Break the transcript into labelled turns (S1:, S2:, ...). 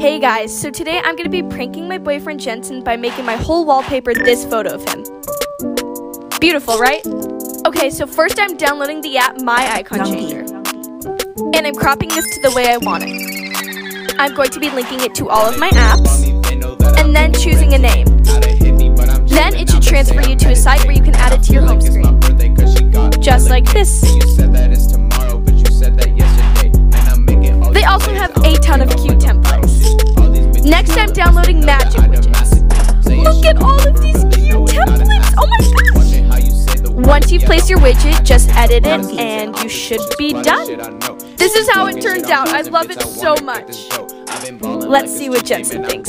S1: Hey guys, so today I'm gonna be pranking my boyfriend Jensen by making my whole wallpaper this photo of him. Beautiful, right? Okay, so first I'm downloading the app My Icon Changer. And I'm cropping this to the way I want it. I'm going to be linking it to all of my apps, and then choosing a name. Then it should transfer you to a site where you can add it to your home screen. Just like this. Next, I'm downloading Magic Widgets. Look at all of these cute templates! Oh my gosh! Once you place your widget, just edit it and you should be done. This is how it turned out. I love it so much. Let's see what Jensen thinks.